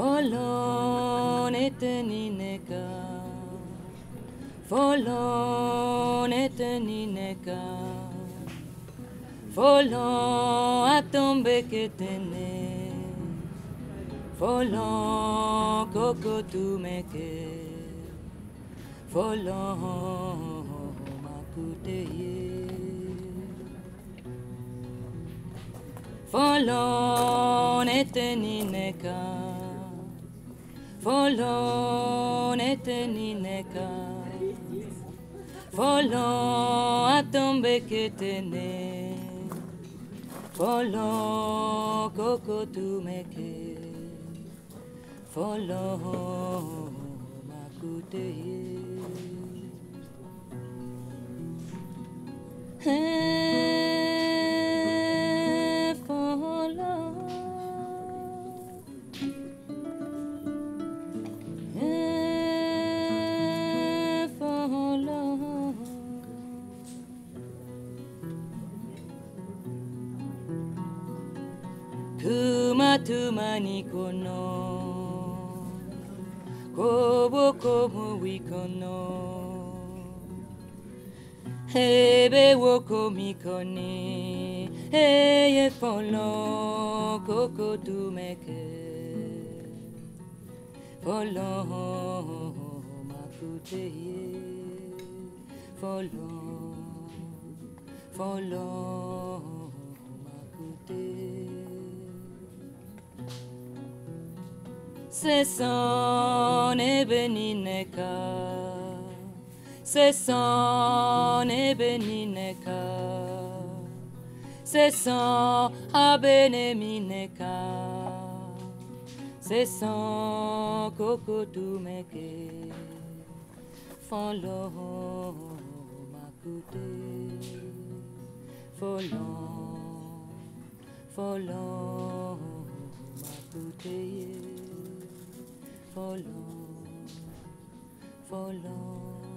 Folon etenineka Folon etenineka Folon atombe ketene Folon kokotumeke Folon makuteye Folon etenineka Folon etenineka Folon atombe ketene Folon kokotumeke Folon Kuma tuma ni kono. Kobo kobo wikono. Hebe woko mikoni Eye folo koko tumeke. Folo makute ye. Folo Folo makute Se son ebenineka Se son ebenineka Se son abenemineka Se son kokotumeke Follow makute. Follow Follow makute Follow Follow